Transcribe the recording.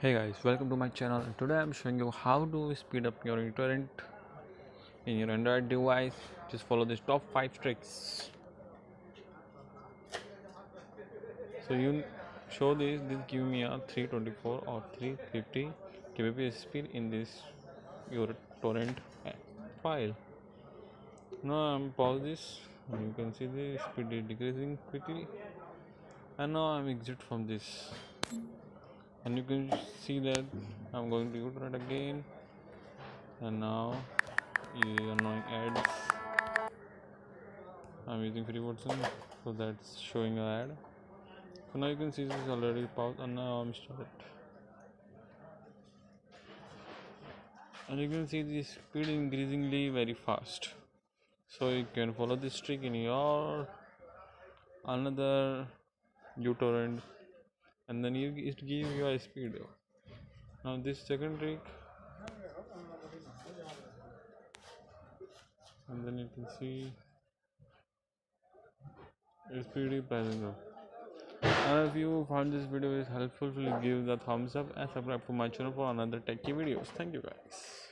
hey guys welcome to my channel. And today i'm showing you how to speed up uTorrent in your android device. Just follow these top five tricks. So you show this this give me a 324 or 350 kbps speed in this your torrent file. Now i'm pause this. You can see the speed is decreasing quickly. And now i'm exit from this and you can see that I'm going to uterate again. And now you annoying ads. I'm using free version so that's showing an ad. So now you can see this is already paused uh, and now I'm started. And you can see the speed increasingly very fast. So you can follow this trick in your another uTorrent and then you it give you a speed. Now this second trick and then you can see speed is rising up. And if you found this video is helpful please give the thumbs up and subscribe to my channel for another techie videos. Thank you guys